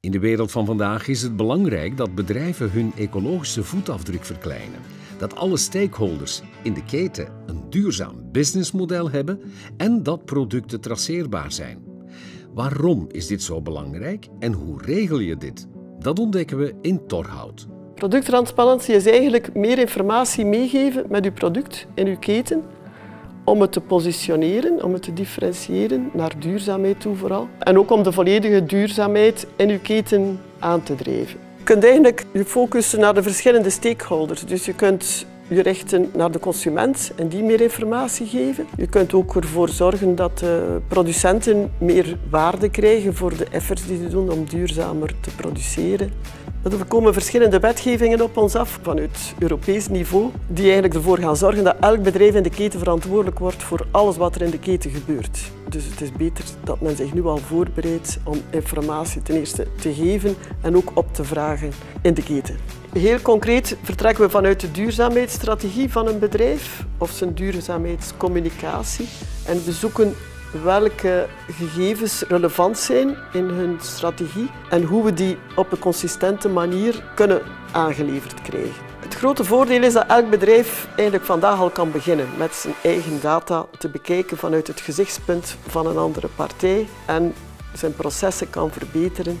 In de wereld van vandaag is het belangrijk dat bedrijven hun ecologische voetafdruk verkleinen. Dat alle stakeholders in de keten een duurzaam businessmodel hebben en dat producten traceerbaar zijn. Waarom is dit zo belangrijk en hoe regel je dit? Dat ontdekken we in Torhout. Producttransparantie is eigenlijk meer informatie meegeven met uw product in uw keten om het te positioneren, om het te differentiëren naar duurzaamheid toe vooral. En ook om de volledige duurzaamheid in uw keten aan te drijven. Je kunt eigenlijk je focussen naar de verschillende stakeholders. Dus je kunt je richten naar de consument en die meer informatie geven. Je kunt ook ervoor zorgen dat producenten meer waarde krijgen voor de efforts die ze doen om duurzamer te produceren. Er komen verschillende wetgevingen op ons af vanuit Europees niveau, die eigenlijk ervoor gaan zorgen dat elk bedrijf in de keten verantwoordelijk wordt voor alles wat er in de keten gebeurt. Dus het is beter dat men zich nu al voorbereidt om informatie ten eerste te geven en ook op te vragen in de keten. Heel concreet vertrekken we vanuit de duurzaamheidsstrategie van een bedrijf of zijn duurzaamheidscommunicatie en we zoeken welke gegevens relevant zijn in hun strategie en hoe we die op een consistente manier kunnen aangeleverd krijgen. Grote voordeel is dat elk bedrijf eigenlijk vandaag al kan beginnen met zijn eigen data te bekijken vanuit het gezichtspunt van een andere partij en zijn processen kan verbeteren